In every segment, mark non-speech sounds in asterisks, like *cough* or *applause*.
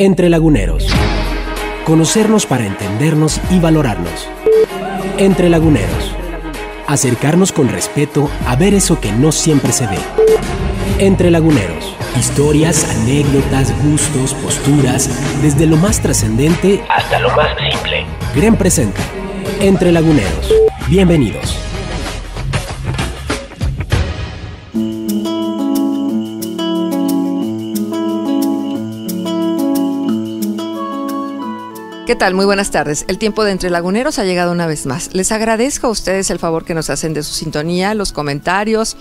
Entre Laguneros. Conocernos para entendernos y valorarnos. Entre Laguneros. Acercarnos con respeto a ver eso que no siempre se ve. Entre Laguneros. Historias, anécdotas, gustos, posturas, desde lo más trascendente hasta lo más simple. Gran presenta. Entre Laguneros. Bienvenidos. ¿Qué tal? Muy buenas tardes. El tiempo de Entre Laguneros ha llegado una vez más. Les agradezco a ustedes el favor que nos hacen de su sintonía, los comentarios,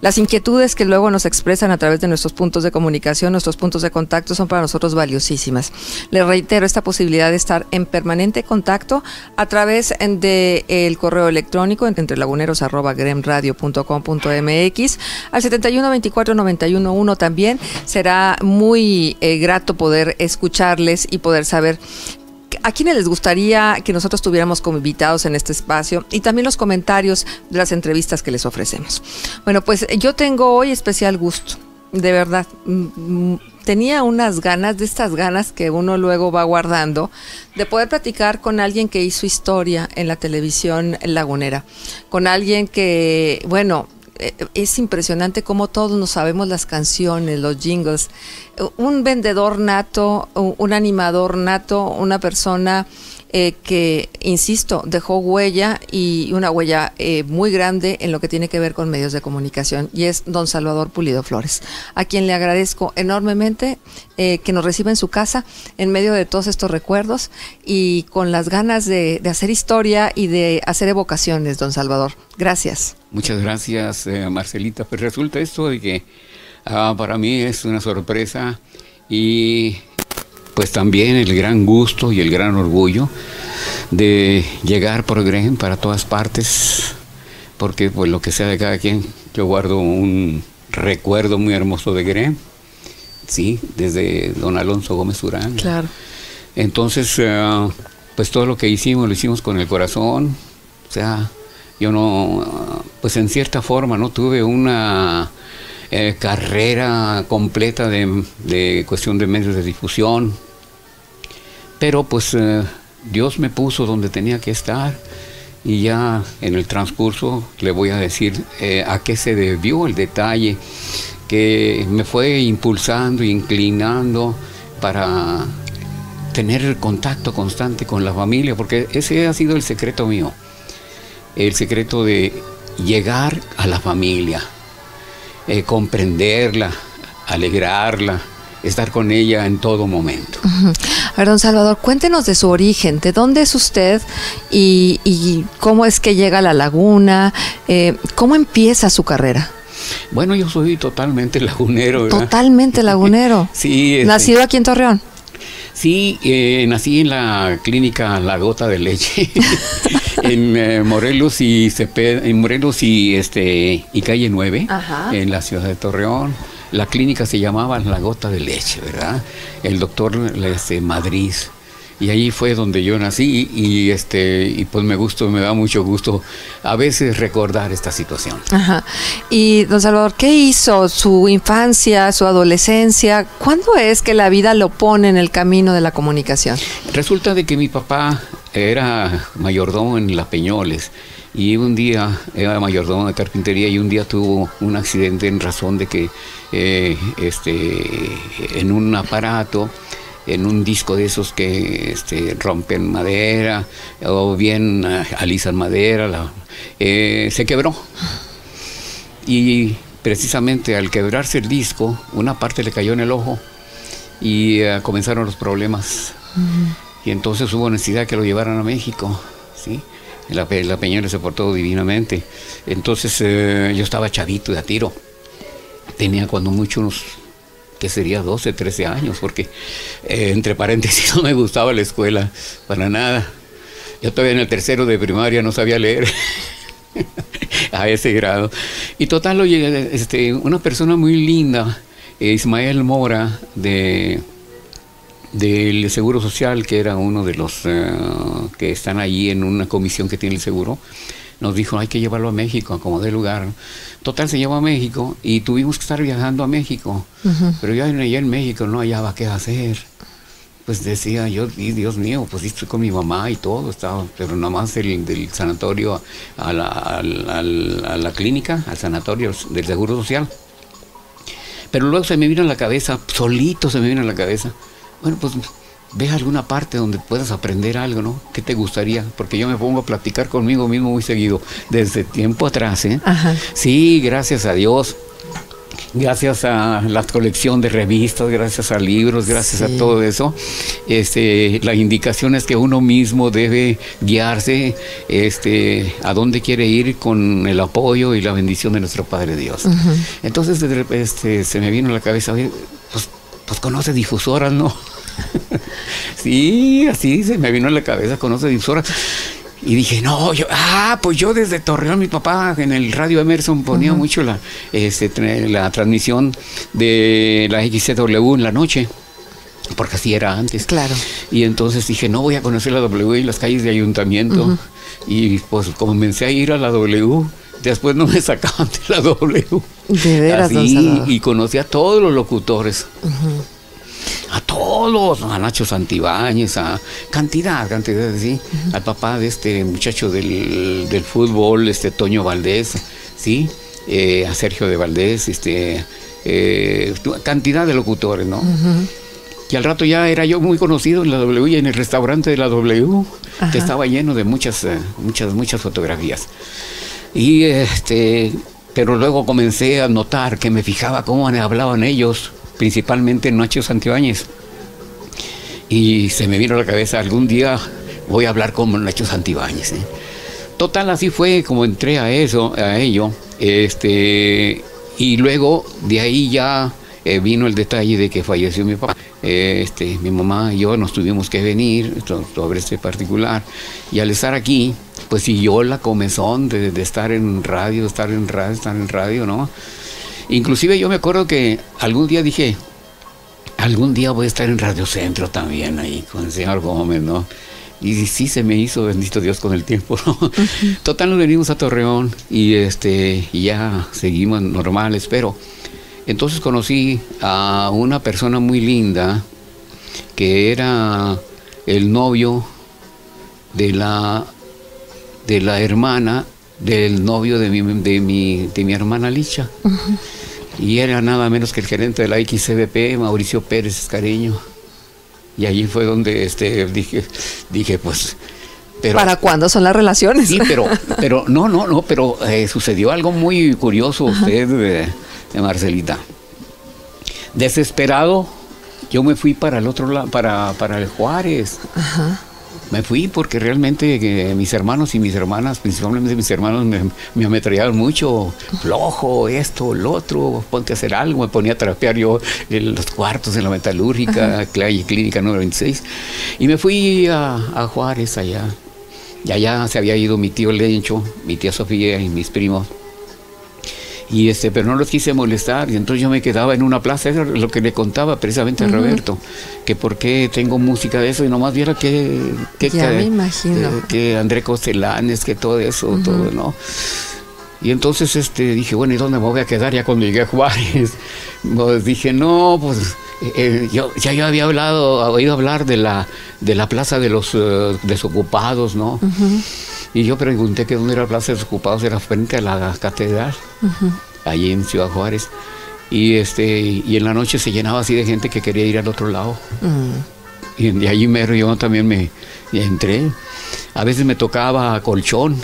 las inquietudes que luego nos expresan a través de nuestros puntos de comunicación, nuestros puntos de contacto son para nosotros valiosísimas. Les reitero esta posibilidad de estar en permanente contacto a través del el correo electrónico entrelaguneros.gremradio.com.mx al 71 24 91 también. Será muy eh, grato poder escucharles y poder saber a quiénes les gustaría que nosotros tuviéramos como invitados en este espacio y también los comentarios de las entrevistas que les ofrecemos. Bueno, pues yo tengo hoy especial gusto, de verdad. Mm, mm, tenía unas ganas, de estas ganas que uno luego va guardando, de poder platicar con alguien que hizo historia en la televisión lagunera, con alguien que, bueno, eh, es impresionante cómo todos nos sabemos las canciones, los jingles. Un vendedor nato, un animador nato, una persona eh, que, insisto, dejó huella y una huella eh, muy grande en lo que tiene que ver con medios de comunicación y es don Salvador Pulido Flores, a quien le agradezco enormemente que nos reciba en su casa en medio de todos estos recuerdos y con las ganas de hacer historia y de hacer evocaciones, don Salvador. Gracias. Muchas gracias, eh, Marcelita. Pues resulta esto de que ah, para mí es una sorpresa y pues también el gran gusto y el gran orgullo de llegar por Green para todas partes, porque pues lo que sea de cada quien, yo guardo un recuerdo muy hermoso de Green, sí, desde don Alonso Gómez Urán. Claro. Entonces, ah, pues todo lo que hicimos lo hicimos con el corazón, o sea, yo no, pues en cierta forma no tuve una eh, carrera completa de, cuestión de medios de difusión, pero pues eh, Dios me puso donde tenía que estar y ya en el transcurso le voy a decir eh, a qué se debió el detalle que me fue impulsando, inclinando para tener contacto constante con la familia, porque ese ha sido el secreto mío el secreto de llegar a la familia, eh, comprenderla, alegrarla, estar con ella en todo momento. A ver, don Salvador, cuéntenos de su origen, de dónde es usted y, cómo es que llega a la laguna, eh, cómo empieza su carrera. Bueno, yo soy totalmente lagunero. Totalmente *laughs* lagunero. sí. Este, Nacido aquí en Torreón. Sí, eh, nací en la clínica La Gota de Leche, *laughs* en eh, Morelos y Ceped, en Morelos y este y calle 9, en la ciudad de Torreón. La clínica se llamaba La Gota de Leche, ¿verdad? El doctor este, Madrid y ahí fue donde yo nací y este y pues me gusto me da mucho gusto a veces recordar esta situación. Ajá. y don Salvador qué hizo su infancia su adolescencia cuándo es que la vida lo pone en el camino de la comunicación resulta de que mi papá era mayordomo en La Peñoles y un día era mayordomo de carpintería y un día tuvo un accidente en razón de que eh, este en un aparato en un disco de esos que este, rompen madera o bien uh, alisan madera, eh, se quebró. Y precisamente al quebrarse el disco, una parte le cayó en el ojo y eh, comenzaron los problemas. Y entonces hubo necesidad que lo llevaran a México. ¿sí? La, la Peñera se portó divinamente. Entonces yo estaba chavito de a tiro. Tenía cuando mucho unos que sería 12, 13 años, porque eh, entre paréntesis *laughs* no me gustaba la escuela para nada. Yo todavía en el tercero de primaria no sabía leer *laughs* a ese grado. Y total, oye, este, una persona muy linda, Ismael Mora, de del Seguro Social, que era uno de los eh, que están allí en una comisión que tiene el seguro, nos dijo hay que llevarlo a México, como de lugar. Total, se llevó a México y tuvimos que estar viajando a México. Pero yo allá en México no hallaba qué hacer. pues decía yo, y Dios mío, pues estoy con mi mamá y todo, estaba, pero nada más del, del sanatorio a la, al- al- a la clínica, al sanatorio del Seguro Social. Pero luego se me vino a la cabeza, solito se me vino a la cabeza, bueno, pues ve a alguna parte donde puedas aprender algo, ¿no? ¿Qué te gustaría? Porque yo me pongo a platicar conmigo mismo muy seguido, desde tiempo atrás, ¿eh? Ajá. Sí, gracias a Dios. Gracias a la colección de revistas, gracias a libros, gracias Sí. a todo eso, este, la indicación es que uno mismo debe guiarse este, a dónde quiere ir con el apoyo y la bendición de nuestro Padre Dios. Entonces de rep- este, se me vino a la cabeza, oye, pues, pues conoce difusoras, ¿no? *laughs* sí, así se me vino a la cabeza, conoce difusoras. Y dije, no, yo, ah, pues yo desde Torreón, mi papá en el radio Emerson ponía mucho la, este, la transmisión de la XCW en la noche, porque así era antes. Claro. Y entonces dije, no voy a conocer la W en las calles de ayuntamiento. Y pues comencé a ir a la W. Después no me sacaban de la W. De veras, Así, y conocí a todos los locutores. A todos, a Nacho Santibáñez, a cantidad, cantidad, sí. Al papá de este muchacho del, del fútbol, este Toño Valdés, sí. Eh, a Sergio de Valdés, este, eh, cantidad de locutores, ¿no? Y al rato ya era yo muy conocido en la W y en el restaurante de la W, Ajá. que estaba lleno de muchas, eh, muchas, muchas fotografías. Y este, pero luego comencé a notar que me fijaba cómo hablaban ellos, principalmente Nacho Santibáñez. Y se me vino a la cabeza, algún día voy a hablar con Nacho Santibáñez. ¿eh? Total, así fue como entré a eso, a ello. Este, y luego de ahí ya eh, vino el detalle de que falleció mi papá. Eh, este, mi mamá y yo nos tuvimos que venir so- sobre este particular. Y al estar aquí, pues siguió la comezón de, de estar en radio, estar en radio, estar en radio, ¿no? Inclusive yo me acuerdo que algún día dije, algún día voy a estar en Radio Centro también ahí con el señor Gómez, ¿no? Y sí se me hizo, bendito Dios, con el tiempo, ¿no? Total, nos venimos a Torreón y este y ya seguimos normales, pero entonces conocí a una persona muy linda que era el novio de la de la hermana del novio de mi, de mi, de mi hermana Licha. Y era nada menos que el gerente de la XCBP, Mauricio Pérez Escareño. Y allí fue donde este, dije, dije, pues. Pero, ¿Para cuándo son las relaciones? Sí, pero, *laughs* pero no, no, no, pero eh, sucedió algo muy curioso usted, de, de Marcelita. Desesperado, yo me fui para el otro lado, para, para el Juárez. Me fui porque realmente eh, mis hermanos y mis hermanas, principalmente mis hermanos, me, me ametrallaban mucho. Flojo, esto, lo otro, ponte a hacer algo. Me ponía a trapear yo en los cuartos en la metalúrgica, *laughs* Clay- clínica número 26. Y me fui a, a Juárez allá. Y allá se había ido mi tío Lencho, mi tía Sofía y mis primos. Y este, pero no los quise molestar, y entonces yo me quedaba en una plaza, eso es lo que le contaba precisamente a Roberto, que por qué tengo música de eso, y nomás viera que, que, Ya que- me imagino. eh, que André Costelanes, que todo eso, todo, ¿no? Y entonces este, dije, bueno, ¿y dónde me voy a quedar ya cuando llegué a Juárez? *laughs* Pues dije, no, pues eh, yo ya yo había hablado, oído hablar de la, de la plaza de los eh, desocupados, ¿no? Y yo pregunté que dónde era la plaza de desocupados, era frente a la catedral, allí en Ciudad Juárez. Y este, y en la noche se llenaba así de gente que quería ir al otro lado. Mm. Y de allí mero yo también me entré. A veces me tocaba colchón,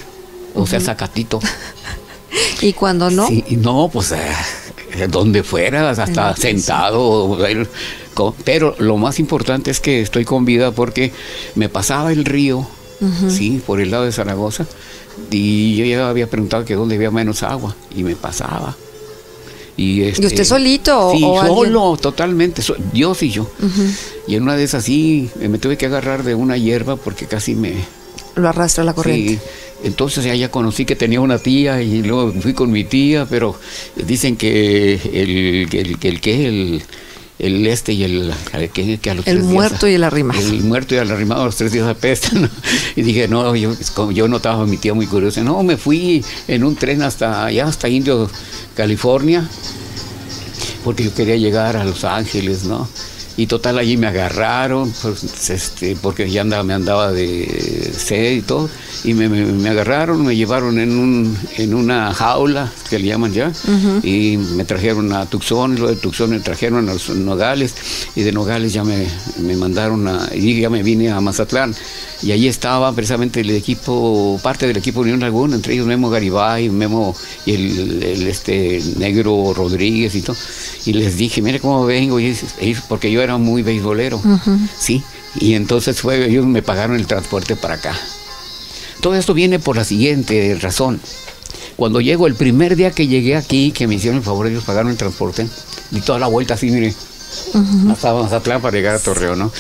o sea, sacatito. *laughs* ¿Y cuando no? Sí, no, pues eh, donde fuera, hasta sentado. Pero lo más importante es que estoy con vida porque me pasaba el río, sí, por el lado de Zaragoza. Y yo ya había preguntado que dónde había menos agua y me pasaba. Y, este, usted solito o- Sí, o alguien? solo, totalmente, so- Dios y yo. Y en una de esas sí, me tuve que agarrar de una hierba porque casi me, Lo arrastra la corriente. Sí, entonces ya, ya conocí que tenía una tía y luego fui con mi tía, pero dicen que el que el, que el, que el, el este y el que, que a los El tres días- muerto y el arrimado. El muerto y el arrimado a los tres días apestan. ¿no? Y dije, no, yo, yo notaba a mi tía muy curiosa. No, me fui en un tren hasta allá, hasta Indio, California, porque yo quería llegar a Los Ángeles, ¿no? Y total, allí me agarraron, pues, este, porque ya andaba, me andaba de sed y todo. Y me, me- me agarraron, me llevaron en, un, en una jaula, que le llaman ya, y me trajeron a Tucson, y luego de Tucson me trajeron a los Nogales, y de Nogales ya me, me mandaron a, y ya me vine a Mazatlán. Y allí estaba precisamente el equipo, parte del equipo Unión Laguna, entre ellos Memo Garibay, Memo y el, el, este negro Rodríguez y todo. Y les dije, mire cómo vengo, y porque yo era muy beisbolero, ¿sí? Y entonces fue, ellos me pagaron el transporte para acá. Todo esto viene por la siguiente razón. Cuando llego, el primer día que llegué aquí, que me hicieron el favor, ellos pagaron el transporte, di toda la vuelta así, mire, hasta Mazatlán para llegar a Torreón, ¿no?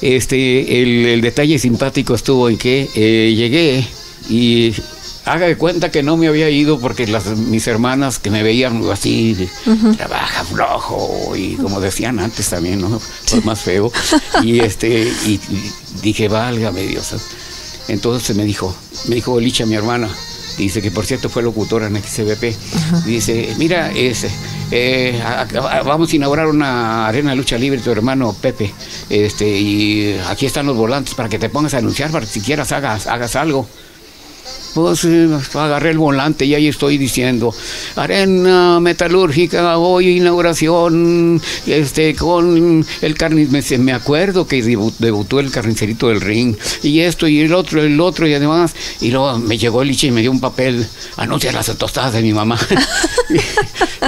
Este, el, el detalle simpático estuvo en que eh, llegué y haga de cuenta que no me había ido porque las, mis hermanas que me veían así, trabaja flojo y como decían antes también, ¿no? Pues más feo. Y *laughs* este, y, y dije, válgame Dios. Entonces me dijo, me dijo Licha, mi hermana, dice que por cierto fue locutora en XCBP, dice, mira, ese, eh, a- a- vamos a inaugurar una arena de lucha libre, tu hermano Pepe, este, y aquí están los volantes para que te pongas a anunciar, para que si quieras hagas, hagas algo. Pues eh, agarré el volante y ahí estoy diciendo, arena metalúrgica, hoy inauguración, este, con el carni, me, acuerdo que debu- debutó el carnicerito del ring, y esto y el otro, el otro, y además, y luego me llegó el y me dio un papel, anuncia las tostadas de mi mamá.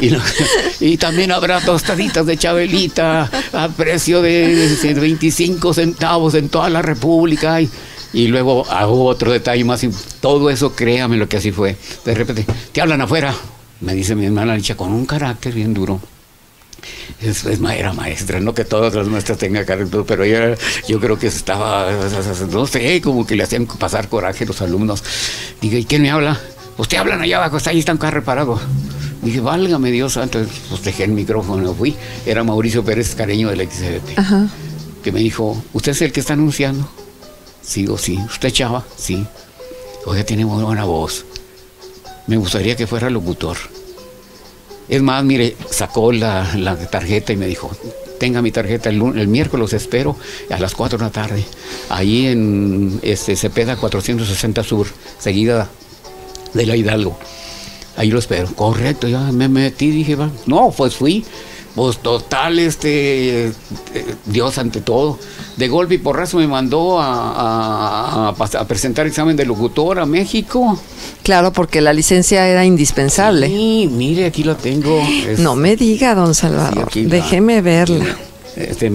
*laughs* y, también habrá tostaditas de Chabelita a precio de 25 centavos en toda la República. Y, y luego hago otro detalle más. y todo eso, créame lo que así fue. De repente, te hablan afuera. Me dice mi hermana Licha, con un carácter bien duro. Es, es era maestra, no que todas las maestras tengan carácter, pero ella, yo creo que estaba, no sé, como que le hacían pasar coraje a los alumnos. Dije, ¿y quién me habla? Pues te hablan allá abajo, está ahí, está un carro reparado. Dije, válgame Dios santo, pues dejé el micrófono, fui. Era Mauricio Pérez Careño del Ajá. que me dijo, ¿usted es el que está anunciando? Sí, o sí. ¿Usted chava? Sí. Oiga, tiene muy buena voz. Me gustaría que fuera locutor. Es más, mire, sacó la, la tarjeta y me dijo, tenga mi tarjeta, el, el miércoles espero a las 4 de la tarde, ahí en este, Cepeda 460 Sur, seguida de la Hidalgo. Ahí lo espero. Correcto, ya me metí, dije, va. no, pues fui. Pues total, este, eh, Dios ante todo. De golpe y porrazo me mandó a, a- a pas- a presentar examen de locutor a México. Claro, porque la licencia era indispensable. Sí, mire, aquí lo tengo. Es- No me diga, don Salvador. la- Déjeme verla. Este,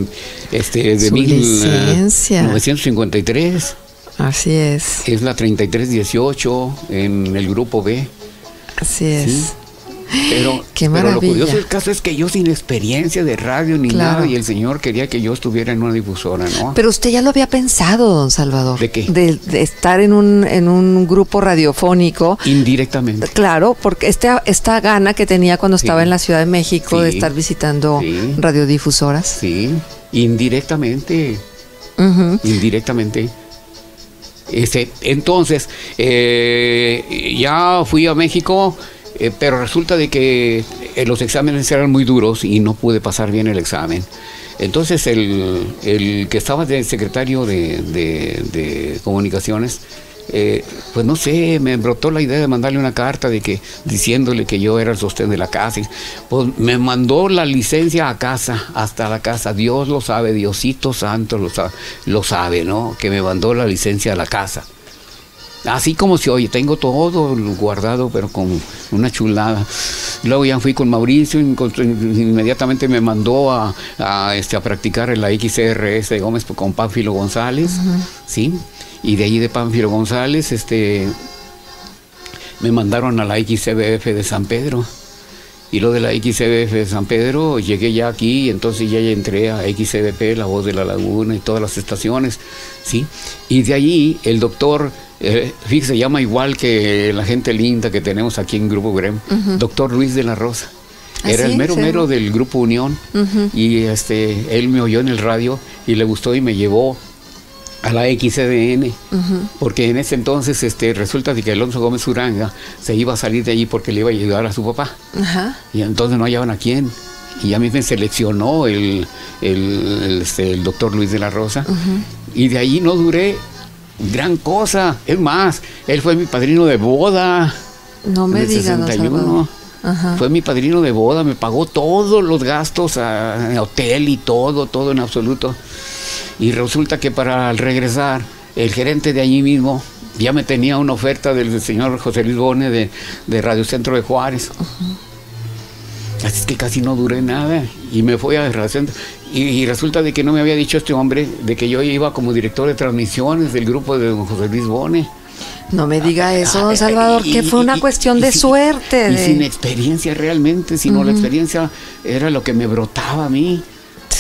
este, de Su mil, eh, licencia. 1953. Así es, Es la 3318 en el grupo B. así es. Sí. Pero, *laughs* Qué pero lo maravilla. curioso del caso es que yo sin experiencia de radio ni Claro. nada, y el señor quería que yo estuviera en una difusora, ¿no? Pero usted ya lo había pensado, don Salvador. ¿De qué? De, de estar en un, en un grupo radiofónico. Indirectamente. Claro, porque esta, esta gana que tenía cuando Sí. estaba en la Ciudad de México de estar visitando Sí. radiodifusoras. Sí, indirectamente. Indirectamente. Este, entonces, eh, ya fui a México, eh, pero resulta de que eh, los exámenes eran muy duros y no pude pasar bien el examen. Entonces, el, que estaba de secretario de, comunicaciones, eh, pues no sé, me brotó la idea de mandarle una carta de que diciéndole que yo era el sostén de la casa. Pues me mandó la licencia a casa, hasta la casa. Dios lo sabe, Diosito Santo lo sabe, lo sabe, ¿no? Que me mandó la licencia a la casa. Así como si, oye, tengo todo guardado, pero con una chulada. Luego ya fui con Mauricio, inmediatamente me mandó a, a, este, a practicar en la XRS de Gómez con Pánfilo González, ¿sí? Y de ahí de Pánfilo González, este, me mandaron a la XCBF de San Pedro. Y lo de la XCBF de San Pedro, llegué ya aquí, entonces ya entré a XCBP, La Voz de la Laguna y todas las estaciones, ¿sí? Y de allí el doctor, eh, fíjese, se llama igual que la gente linda que tenemos aquí en Grupo Grem, doctor Luis de la Rosa. ¿Ah, Era sí? el mero Sí. mero del Grupo Unión y este, él me oyó en el radio y le gustó y me llevó a la XCDN, porque en ese entonces este, resulta de que Alonso Gómez Uranga se iba a salir de allí porque le iba a ayudar a su papá. Ajá. Y entonces no hallaban a quién. y a mí me seleccionó el, el, este, el doctor Luis de la Rosa. Y de ahí no duré gran cosa. Es más, él fue mi padrino de boda. No me digas, Fue mi padrino de boda, me pagó todos los gastos, a, hotel y todo, todo en absoluto. Y resulta que para regresar, el gerente de allí mismo ya me tenía una oferta del señor José Luis Bone de, de Radio Centro de Juárez. Así es que casi no duré nada y me fui a Radio Centro. Y, resulta de que no me había dicho este hombre de que yo iba como director de transmisiones del grupo de José Luis Bone. No me diga eso, don Salvador, que fue una cuestión de suerte. Y sin experiencia realmente, sino la experiencia era lo que me brotaba a mí.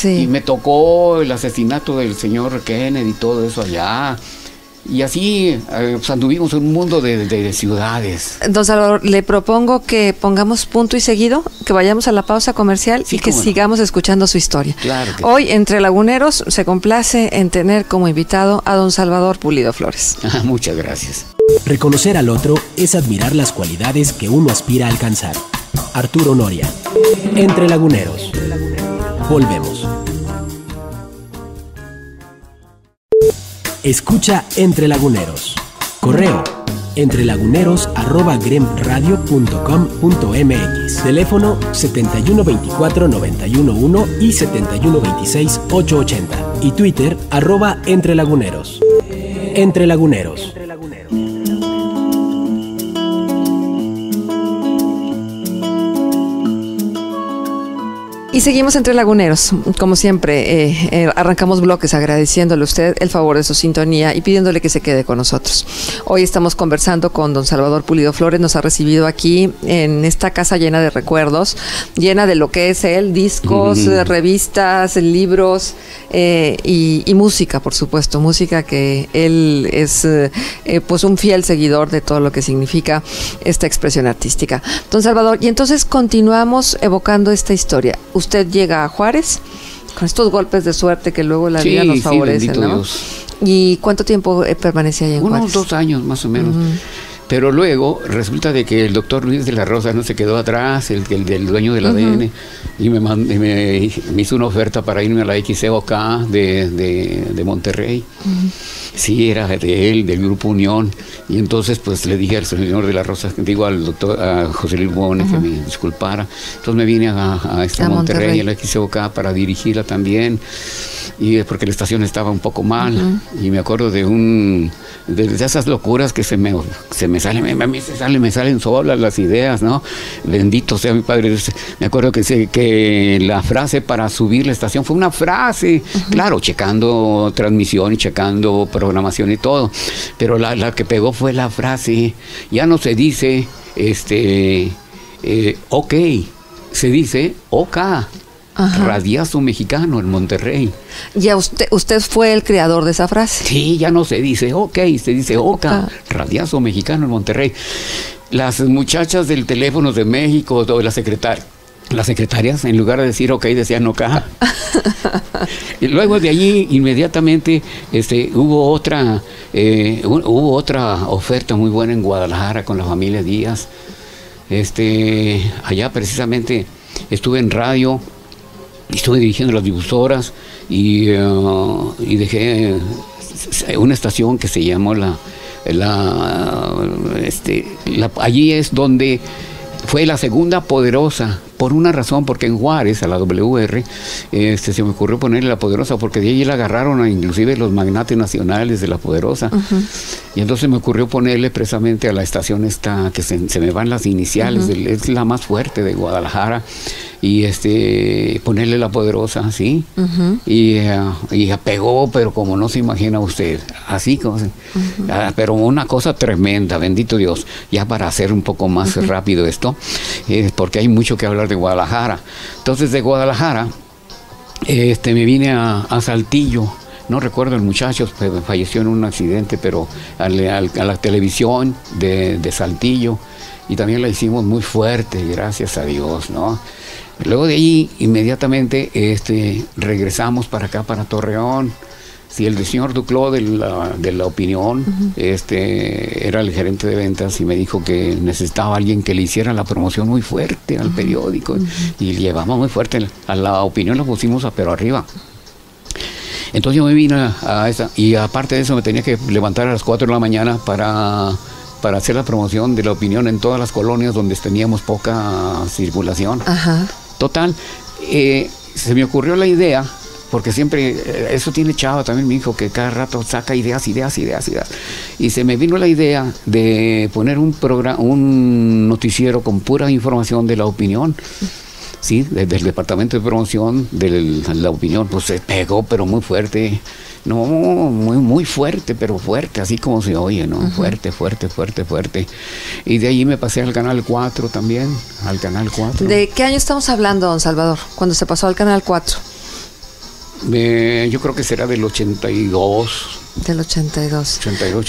Sí. Y me tocó el asesinato del señor Kennedy y todo eso allá. Y así eh, pues, anduvimos en un mundo de, ciudades. Don Salvador, le propongo que pongamos punto y seguido, que vayamos a la pausa comercial y que sigamos escuchando su historia. Claro Hoy, entre Laguneros, se complace en tener como invitado a don Salvador Pulido Flores. *laughs* Ah, muchas gracias. Reconocer al otro es admirar las cualidades que uno aspira a alcanzar. Arturo Noria. Entre Laguneros. Volvemos. Escucha Entre Laguneros. Correo entrelaguneros.gremradio.com.mx. Teléfono 7124-911 y 7126-880. Y Twitter arroba Entre Laguneros. Entre Laguneros. Y seguimos entre laguneros, como siempre, eh, eh, arrancamos bloques agradeciéndole a usted el favor de su sintonía y pidiéndole que se quede con nosotros. Hoy estamos conversando con don Salvador Pulido Flores, nos ha recibido aquí en esta casa llena de recuerdos, llena de lo que es él, discos, revistas, libros eh, y, música, por supuesto, música que él es pues un fiel seguidor de todo lo que significa esta expresión artística. Don Salvador, y entonces continuamos evocando esta historia usted llega a Juárez con estos golpes de suerte que luego la vida nos favorece, ¿no? ¿Y cuánto tiempo eh, permanecía ahí en Juárez? Unos dos años más o menos. Pero luego resulta de que el doctor Luis de la Rosa no se quedó atrás, el, el del dueño del ADN, y me, me, hizo una oferta para irme a la XCOK de, de, de Monterrey. Sí, era de él, del Grupo Unión. Y entonces pues le dije al señor de la Rosa, digo al doctor, a José Luis Bone que me disculpara. Entonces me vine a, a, Monterrey, a la XCOK, para dirigirla también. Y porque la estación estaba un poco mal. Y me acuerdo de un de, esas locuras que se me se me salen a mí se salen me salen solas las ideas no bendito sea mi padre me acuerdo que se, que la frase para subir la estación fue una frase. Claro checando transmisión y checando programación y todo pero la, la que pegó fue la frase ya no se dice este eh, ok se dice ok Radiazo mexicano en Monterrey. Ya usted, usted fue el creador de esa frase. Sí, ya no se dice ok, se dice oca, radiazo mexicano en Monterrey. Las muchachas del teléfono de México, o la secretaria, las secretarias, en lugar de decir ok, decían oca. y luego de allí, inmediatamente, este, hubo otra, eh, hubo otra oferta muy buena en Guadalajara con la familia Díaz. Este, allá precisamente estuve en radio estuve dirigiendo las difusoras y, eh, dejé una estación que se llamó la, la, este, allí es donde fue la segunda poderosa por una razón, porque en Juárez, a la WR, este, se me ocurrió ponerle la poderosa, porque de allí la agarraron a inclusive los magnates nacionales de la poderosa. Y entonces me ocurrió ponerle precisamente a la estación esta, que se, me van las iniciales, es la más fuerte de Guadalajara y este ponerle la poderosa así y, uh, y apegó pero como no se imagina usted así como ah, pero una cosa tremenda bendito Dios. Ya para hacer un poco más rápido esto eh, porque hay mucho que hablar de Guadalajara entonces de Guadalajara este me vine a, Saltillo no recuerdo el muchacho, falleció en un accidente, pero a la televisión de, Saltillo y también la hicimos muy fuerte, gracias a Dios, ¿no? Luego de ahí, inmediatamente, este, regresamos para acá, para Torreón. Si el señor Duclos de la, de la opinión este, era el gerente de ventas y me dijo que necesitaba alguien que le hiciera la promoción muy fuerte al periódico y llevamos muy fuerte. A la opinión, lo pusimos a pero arriba. Entonces yo me vine a, esa y aparte de eso me tenía que levantar a las 4 de la mañana para, para hacer la promoción de la opinión en todas las colonias donde teníamos poca circulación. Total, eh, se me ocurrió la idea porque siempre, eh, eso tiene Chava también mi hijo, que cada rato saca ideas, ideas, ideas, ideas. Y se me vino la idea de poner un programa, un noticiero con pura información de la opinión. Sí, desde el departamento de promoción de la opinión, pues se pegó, pero muy fuerte. No, muy, muy fuerte, pero fuerte, así como se oye, ¿no? Fuerte, fuerte, fuerte, fuerte. Y de ahí me pasé al Canal 4 también, al Canal 4. ¿De qué año estamos hablando, don Salvador, cuando se pasó al Canal 4? Yo creo que será del 82. Del 82.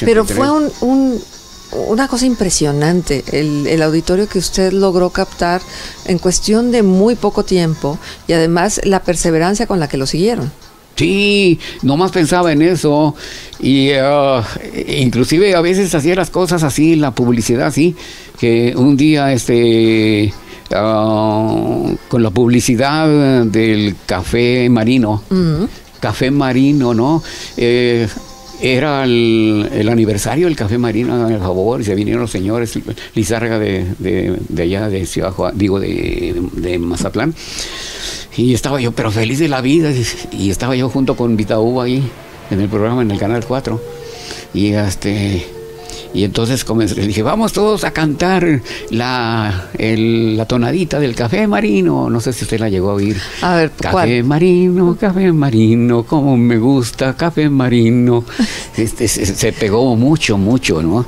Pero fue un, una cosa impresionante el, el, auditorio que usted logró captar en cuestión de muy poco tiempo y además la perseverancia con la que lo siguieron. Sí, nomás pensaba en eso y uh, inclusive a veces hacía las cosas así, la publicidad así, que un día este Ah, con la publicidad del café marino. Café marino, ¿no? Eh, era el, aniversario del Café Marino, a favor, y se vinieron los señores Lizárraga de, de, allá, de Ciudad digo, de, de, Mazatlán. Y estaba yo, pero feliz de la vida, y estaba yo junto con Vitaú ahí, en el programa, en el Canal 4. Y este y entonces comencé, le dije, vamos todos a cantar la, la tonadita del café marino. No sé si usted la llegó a oír. A ver, Café marino, café marino, como me gusta, café marino. *laughs* Este, se, pegó mucho, mucho, ¿no?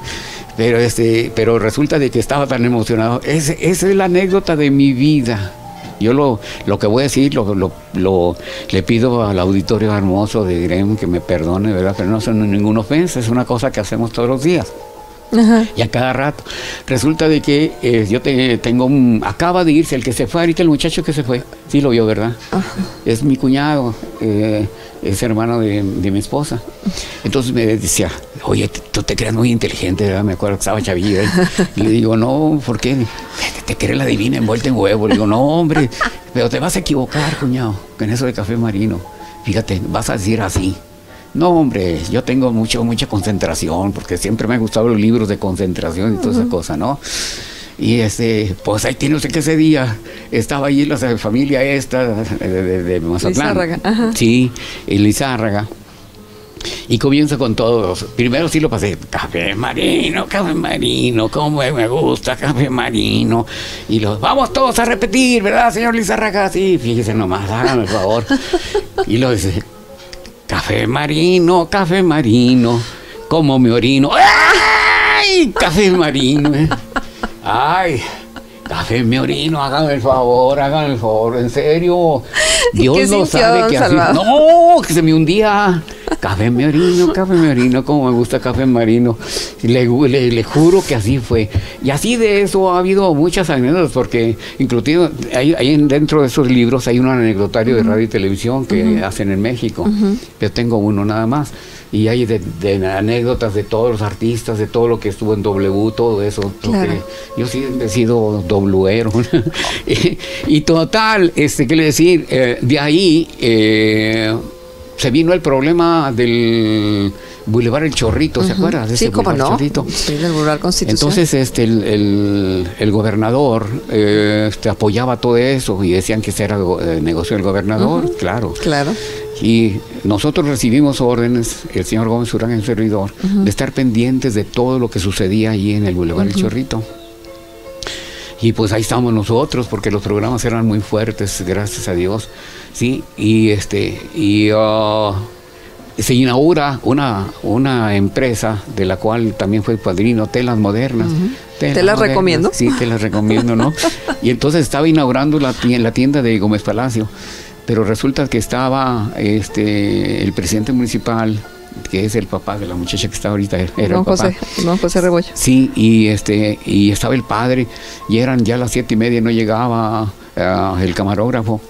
Pero, este, pero resulta de que estaba tan emocionado. esa es la anécdota de mi vida. Yo lo, lo que voy a decir, lo, lo, le pido al auditorio hermoso de Grem que me perdone, ¿verdad? Pero no es ninguna ofensa, es una cosa que hacemos todos los días. Y a cada rato. Resulta de que eh, yo tengo un. Acaba de irse el que se fue ahorita, el muchacho que se fue. Sí lo vio, ¿verdad? Es mi cuñado, eh, es hermano de, mi esposa. Entonces me decía, oye, tú te creas muy inteligente, ¿verdad? Me acuerdo que estaba chavilla. *laughs* Y le digo, no, ¿por qué? Te, crees la divina envuelta en huevo. Le digo, no, hombre, pero te vas a equivocar, cuñado, con eso de café marino. Fíjate, vas a decir así. No, hombre, yo tengo mucho, mucha concentración, porque siempre me han gustado los libros de concentración y toda esa cosa, ¿no? Y este, pues ahí tiene usted que ese día estaba allí la familia esta de, de, Mazatlán. Lizárraga, Sí, en Lizárraga. Y comienza con todos. Primero sí lo pasé, café marino, café marino, cómo me gusta, café marino. Y los, vamos todos a repetir, ¿verdad, señor Lizárraga? Sí, fíjese nomás, hágame el favor. *laughs* y lo dice, Café marino, café marino, como me orino. ¡Ay! Café marino. Eh. Ay, café me orino, háganme el favor, háganme el favor, en serio. *laughs* Dios no sabe que así. No, que se me hundía. Café marino, café marino, como me gusta café marino. Le, le, juro que así fue. Y así de eso ha habido muchas anécdotas, porque inclusive hay, dentro de esos libros hay un anecdotario de radio y televisión que hacen en México. Yo tengo uno nada más. Y hay de, anécdotas de todos los artistas, de todo lo que estuvo en W, todo eso. yo sí he sido dobluero. *laughs* y, total, este, ¿qué le decir? Eh, de ahí eh, se vino el problema del Boulevard El Chorrito, ¿se acuerdan? sí, cómo no. Sí, del Boulevard Constitución. Entonces, este, el, el, gobernador eh, este, apoyaba todo eso y decían que ese era el negocio del gobernador, claro. Claro. Y nosotros recibimos órdenes, el señor Gómez Urán, el servidor, de estar pendientes de todo lo que sucedía ahí en el Boulevard El Chorrito. Y pues ahí estamos nosotros, porque los programas eran muy fuertes, gracias a Dios. Sí, y este, y uh, se inaugura una, una empresa de la cual también fue padrino, Telas Modernas. ¿Te las recomiendo? Sí, te las recomiendo, ¿no? *laughs* y entonces estaba inaugurando la, la tienda de Gómez Palacio, pero resulta que estaba este, el presidente municipal, que es el papá de la muchacha que está ahorita era don José don José Rebollo sí y este y estaba el padre y eran ya las siete y media no llegaba ah, el camarógrafo.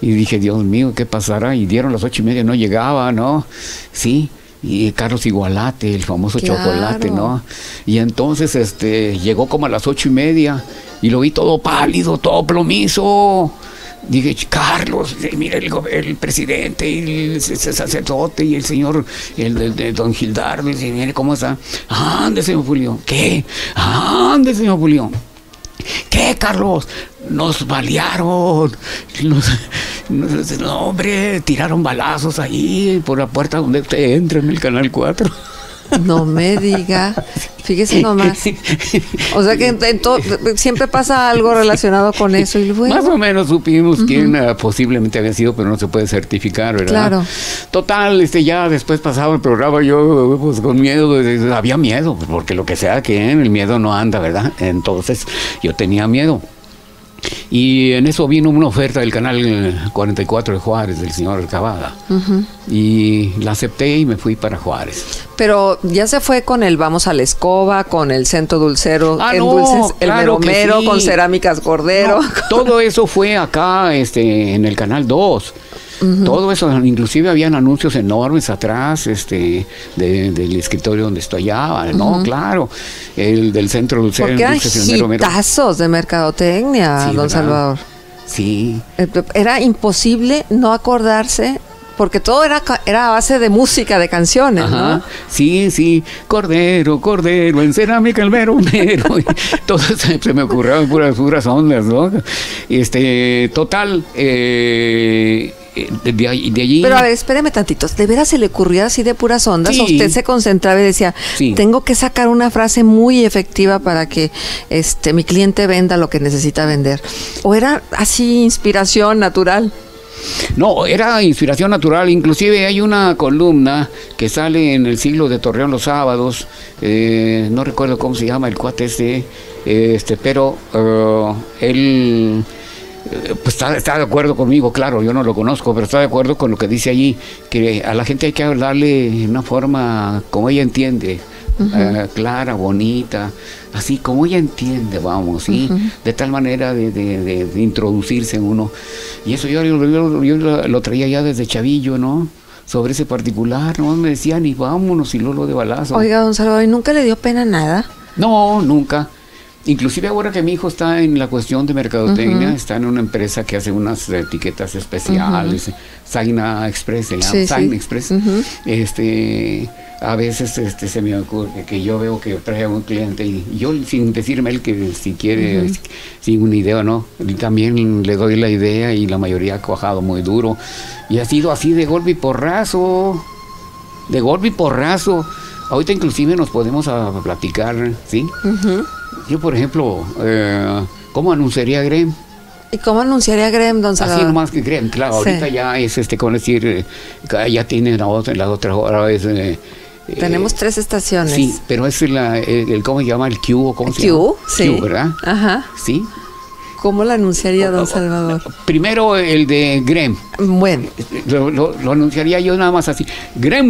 Y dije, Dios mío, ¿qué pasará? Y dieron las ocho y media, no llegaba, ¿no? Sí, y Carlos Igualate, el famoso Claro. chocolate, ¿no? Y entonces este, llegó como a las ocho y media y lo vi todo pálido, todo plomizo. Dije, Carlos, eh, mira el, el presidente y el sacerdote y el señor, el de, de don Gildardo, dice, mire cómo está. Ande, señor Julio. ¿Qué? Ande, señor Julio. ¿Qué, Carlos? Nos balearon. Nos, nos- no, hombre, tiraron balazos ahí por la puerta donde usted entra en el Canal 4. No me diga. Fíjese *laughs* nomás. O sea que en- en to- siempre pasa algo relacionado con eso y luego. Más o menos supimos quién ah, posiblemente había sido, pero no se puede certificar, ¿verdad? Claro. Total, este ya después pasaba el programa, yo pues con miedo, eh, había miedo, pues, porque lo que sea que el miedo no anda, ¿verdad? Entonces yo tenía miedo. Y en eso vino una oferta del canal 44 de Juárez, del señor Cavada. Y la acepté y me fui para Juárez. Pero ya se fue con el Vamos a la Escoba, con el Centro Dulcero, Ah, en no, Dulces, el claro Meromero, sí. con Cerámicas Cordero. No, todo eso fue acá este, en el Canal 2. Todo eso, inclusive habían anuncios enormes atrás este, de- del escritorio donde estoy allá, ¿no? Claro, el del Centro Dulce, Porque eran hitazos de mercadotecnia, Sí, don ¿verdad? Salvador. Sí, Eh, Era imposible no acordarse, porque todo era, era a base de música, de canciones, Ajá. ¿no? Sí, sí, Cordero, Cordero, en cerámica el mero mero. *laughs* Todo se, se me ocurrieron puras, puras ondas, ¿no? Este, total, eh, de, allí. Pero a ver, espéreme tantito. ¿De veras se le ocurría así de puras ondas? ¿O usted se concentraba y decía, Sí. tengo que sacar una frase muy efectiva para que este mi cliente venda lo que necesita vender? ¿O era así inspiración natural? No, era inspiración natural. Inclusive hay una columna que sale en el siglo de Torreón los sábados. eh, no recuerdo cómo se llama el cuate este, este pero eh, él pues está, está de acuerdo conmigo, claro, yo no lo conozco, pero está de acuerdo con lo que dice allí, que a la gente hay que hablarle una forma como ella entiende. eh, clara, bonita, así como ella entiende, vamos, ¿sí? De tal manera de, de- de- de introducirse en uno. Y eso yo, yo- yo- yo lo, lo traía ya desde chavillo, ¿no? Sobre ese particular, ¿no? Me decían, y vámonos, y Lolo de balazo. Oiga, don Salvador, ¿y nunca le dio pena nada? No, nunca. Inclusive ahora que mi hijo está en la cuestión de mercadotecnia, está en una empresa que hace unas etiquetas especiales, Zaina Express, se llama, Sí, sí. Zaina Express. Este, a veces este se me ocurre que yo veo que trae a un cliente y yo sin decirme él que si quiere, sin una idea o no, y también le doy la idea y la mayoría ha cuajado muy duro. Y ha sido así de golpe y porrazo de golpe y porrazo. Ahorita inclusive nos podemos a platicar, ¿sí? Yo, por ejemplo, eh, ¿cómo anunciaría Grem? ¿Y cómo anunciaría Grem, don Así Salvador? nomás que Grem, claro, Sí. ahorita ya es, este, como decir, eh, ya tiene la otra, la otra hora es... eh, eh, Tenemos tres estaciones. Sí, pero es la, el, el- ¿cómo se llama? El Q, ¿o ¿cómo se llama? Q, sí. Q, ¿verdad? Ajá. Sí. ¿Cómo la anunciaría don Salvador? Primero el de Grem. Bueno, Lo, lo- lo anunciaría yo nada más así. Grem.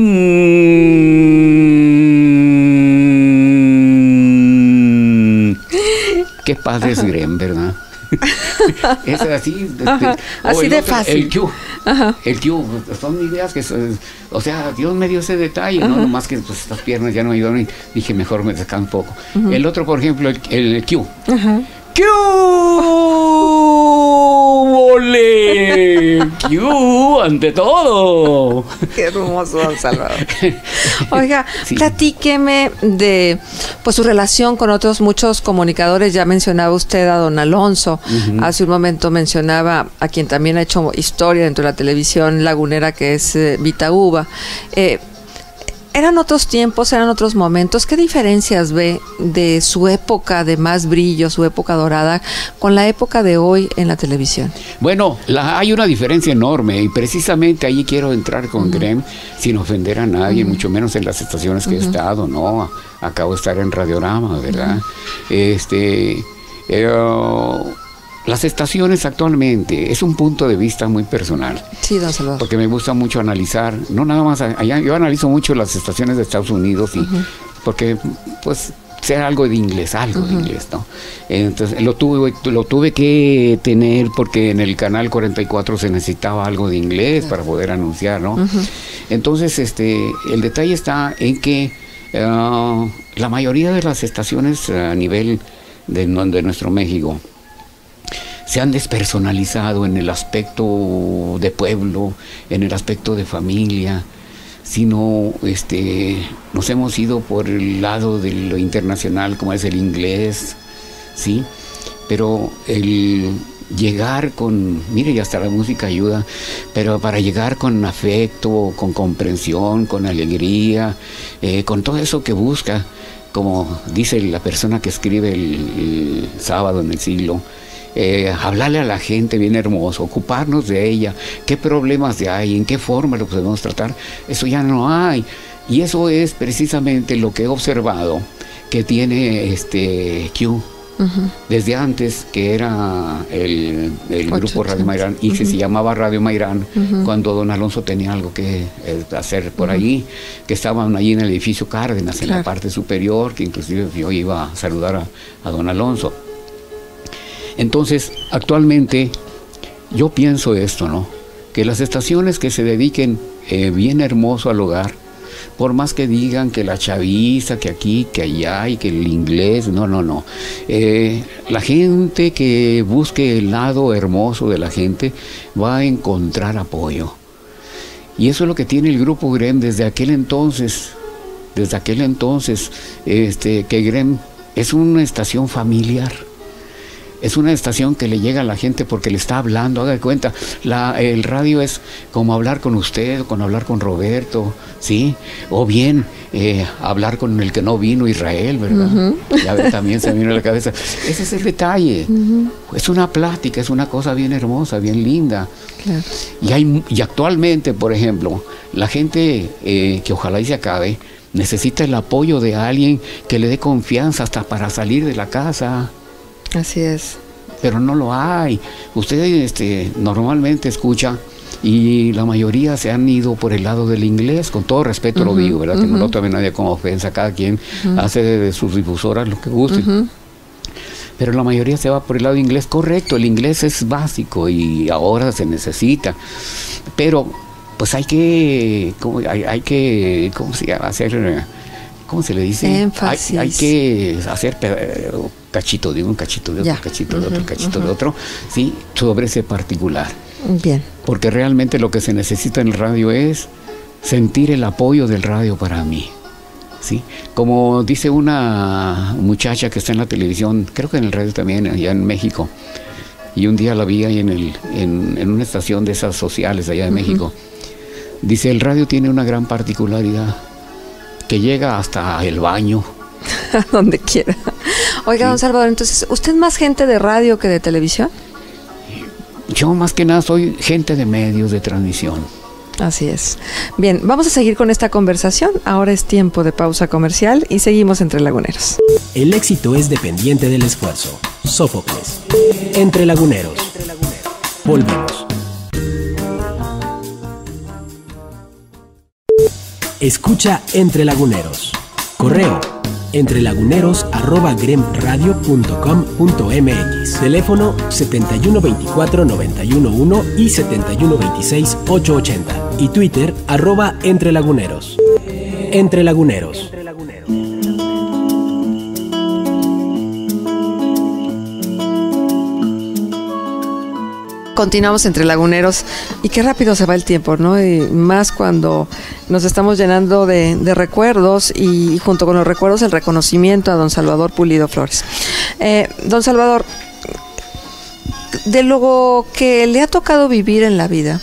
Qué padre es Grem, ¿verdad? *laughs* es así. de- Ajá, o así de otro, fácil. El Q. El Q. Son ideas que. son- o sea, Dios me dio ese detalle, ¿no? Nomás que pues, estas piernas ya no ayudaron y dije, mejor me descanso un poco. El otro, por ejemplo, el, el Q. ajá. ¡Qué ¡Ole! ¡Q! ¡Ante todo! Qué hermoso, don Salvador. *laughs* Oiga, Sí. platíqueme de pues su relación con otros muchos comunicadores. Ya mencionaba usted a don Alonso. Hace un momento mencionaba a quien también ha hecho historia dentro de la televisión lagunera, que es eh, Vita Uva. Eh, eran otros tiempos, eran otros momentos. ¿Qué diferencias ve de su época de más brillo, su época dorada, con la época de hoy en la televisión? Bueno, la- hay una diferencia enorme y precisamente ahí quiero entrar con Grem sin ofender a nadie, mucho menos en las estaciones que he estado, ¿no? Acabo de estar en Radiorama, ¿verdad? Este. eh, las estaciones actualmente es un punto de vista muy personal. Sí, don Salvador. porque me gusta mucho analizar, no nada más allá, yo analizo mucho las estaciones de Estados Unidos y porque pues ser algo de inglés, algo de inglés, ¿no? Entonces lo tuve, lo tuve que tener porque en el canal 44 se necesitaba algo de inglés para poder anunciar, ¿no? Entonces, este, el detalle está en que eh, la mayoría de las estaciones a nivel de, de nuestro México se han despersonalizado en el aspecto de pueblo, en el aspecto de familia, sino este, nos hemos ido por el lado de lo internacional, como es el inglés, ¿sí? Pero el llegar con, mire, y hasta la música ayuda, pero para llegar con afecto, con comprensión, con alegría, eh, con todo eso que busca, como dice la persona que escribe el sábado en el siglo, eh, hablarle a la gente bien hermoso, ocuparnos de ella, qué problemas hay, en qué forma lo podemos tratar, eso ya no hay. Y eso es precisamente lo que he observado que tiene este Q. Desde antes que era el, grupo Radio Mairán y que se llamaba Radio Mairán, cuando don Alonso tenía algo que eh, hacer por ahí, que estaban allí en el edificio Cárdenas, en la parte superior, que inclusive yo iba a saludar a don Alonso. Entonces, actualmente yo pienso esto, ¿no? Que las estaciones que se dediquen eh, bien hermoso al hogar, por más que digan que la chaviza, que aquí, que allá y que el inglés, no, no, no. Eh, la gente que busque el lado hermoso de la gente va a encontrar apoyo. Y eso es lo que tiene el grupo GREM desde aquel entonces, desde aquel entonces, este, que GREM es una estación familiar es una estación que le llega a la gente porque le está hablando, haga de cuenta, la, el radio es como hablar con usted, con hablar con Roberto, ¿sí? O bien eh, hablar con el que no vino, Israel, ¿verdad? Ya también se me vino a la *laughs* cabeza. Ese es el detalle. Es una plática, es una cosa bien hermosa, bien linda. Y, hay, y actualmente, por ejemplo, la gente eh, que ojalá y se acabe, necesita el apoyo de alguien que le dé confianza hasta para salir de la casa. Así es. Pero no lo hay. Usted este, normalmente escucha y la mayoría se han ido por el lado del inglés, con todo respeto lo digo, ¿verdad? Que no lo tome nadie como ofensa, cada quien hace de sus difusoras lo que guste. Pero la mayoría se va por el lado inglés, correcto, el inglés es básico y ahora se necesita. Pero pues hay que, hay, hay que, ¿cómo se llama? Hacer, ¿cómo se le dice? Hay, hay, que hacer cachito de un, cachito de otro, cachito de otro, cachito de otro, ¿sí? Sobre ese particular. Bien. Porque realmente lo que se necesita en el radio es sentir el apoyo del radio para mí. ¿Sí? Como dice una muchacha que está en la televisión, creo que en el radio también, allá en México, y un día la vi ahí en, el, en, una estación de esas sociales allá de México, dice, el radio tiene una gran particularidad, que llega hasta el baño. *laughs* Donde quiera. Oiga, don Salvador, entonces, ¿usted es más gente de radio que de televisión? Yo más que nada soy gente de medios de transmisión. Así es. Bien, vamos a seguir con esta conversación. Ahora es tiempo de pausa comercial y seguimos entre laguneros. El éxito es dependiente del esfuerzo. Sófocles. Entre laguneros. Volvemos. Escucha Entre Laguneros. Correo entrelaguneros.gremradio.com.mx. Teléfono 7124-911 y 7126-880. Y Twitter arroba entrelaguneros. Entre Laguneros. Continuamos entre laguneros y qué rápido se va el tiempo, ¿no? Y más cuando nos estamos llenando de, recuerdos y junto con los recuerdos el reconocimiento a don Salvador Pulido Flores. Eh, don Salvador, de lo que le ha tocado vivir en la vida,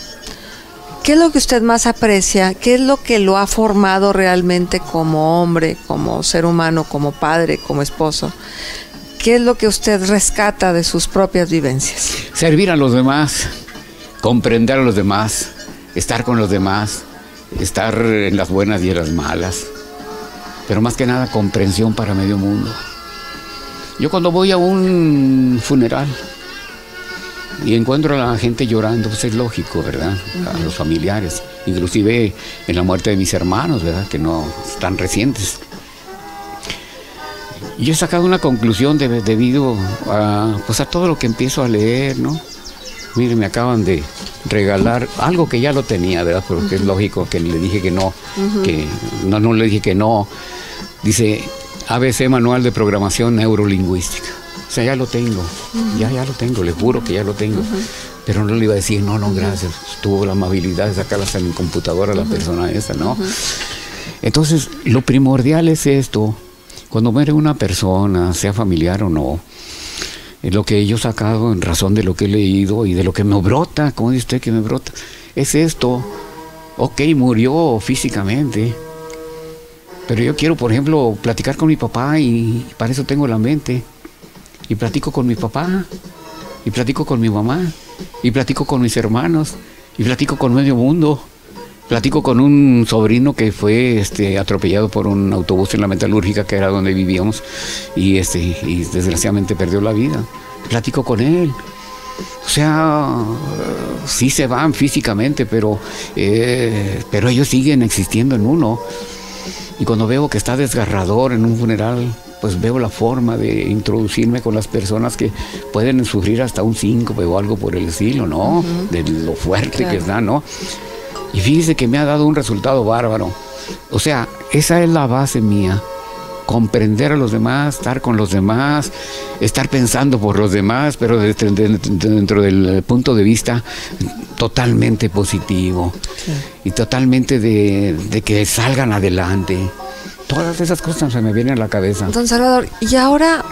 ¿qué es lo que usted más aprecia? ¿Qué es lo que lo ha formado realmente como hombre, como ser humano, como padre, como esposo? ¿Qué es lo que usted rescata de sus propias vivencias? Servir a los demás, comprender a los demás, estar con los demás, estar en las buenas y en las malas, pero más que nada comprensión para medio mundo. Yo cuando voy a un funeral y encuentro a la gente llorando, pues es lógico, ¿verdad? A los familiares, inclusive en la muerte de mis hermanos, ¿verdad? Que no están recientes yo he sacado una conclusión debido a, pues a todo lo que empiezo a leer, ¿no? Mire, me acaban de regalar algo que ya lo tenía, ¿verdad? Porque es lógico que le dije que no, que no, no le dije que no. Dice ABC Manual de Programación Neurolingüística. O sea, ya lo tengo, ya, ya lo tengo, le juro que ya lo tengo. Pero no le iba a decir, no, no, gracias. Tuvo la amabilidad de sacarla hasta mi computadora la persona esa, ¿no? Entonces, lo primordial es esto. Cuando muere una persona, sea familiar o no, es lo que yo he sacado en razón de lo que he leído y de lo que me brota, como dice usted que me brota, es esto. Ok, murió físicamente, pero yo quiero, por ejemplo, platicar con mi papá y para eso tengo la mente. Y platico con mi papá, y platico con mi mamá, y platico con mis hermanos, y platico con medio mundo. Platico con un sobrino que fue este, atropellado por un autobús en la metalúrgica, que era donde vivíamos, y, este, y desgraciadamente perdió la vida. Platico con él. O sea, sí se van físicamente, pero, eh, pero ellos siguen existiendo en uno. Y cuando veo que está desgarrador en un funeral, pues veo la forma de introducirme con las personas que pueden sufrir hasta un síncope o algo por el estilo, ¿no? De lo fuerte que está, ¿no? Y fíjese que me ha dado un resultado bárbaro. O sea, esa es la base mía. Comprender a los demás, estar con los demás, estar pensando por los demás, pero dentro del punto de vista totalmente positivo y totalmente de, de que salgan adelante todas esas cosas se me vienen a la cabeza. Don Salvador, y ahora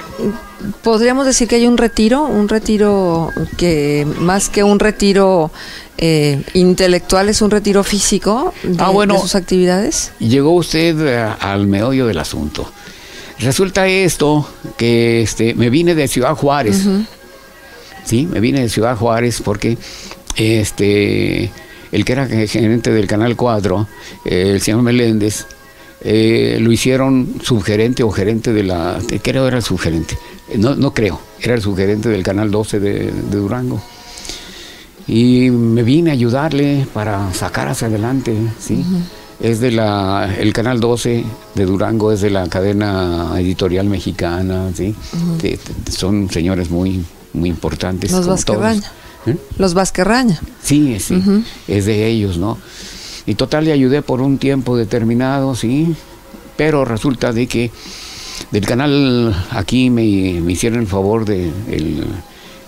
podríamos decir que hay un retiro, un retiro que más que un retiro eh, intelectual es un retiro físico de, ah, bueno, sus actividades. Llegó usted eh, al meollo del asunto. Resulta esto que este, me vine de Ciudad Juárez. Sí, me vine de Ciudad Juárez porque este el que era gerente del Canal 4, el señor Meléndez, eh, lo hicieron subgerente o gerente de la... Creo era el subgerente. No, no creo, era el subgerente del Canal 12 de, Durango. Y me vine a ayudarle para sacar hacia adelante, ¿sí? Es de la... El Canal 12 de Durango es de la cadena editorial mexicana, ¿sí? son señores muy, muy importantes. Los Vasquerraña. ¿Eh? Los Vasquerraña. Sí, sí, es de ellos, ¿no? Y total le ayudé por un tiempo determinado, sí, pero resulta de que del canal aquí me, hicieron el favor de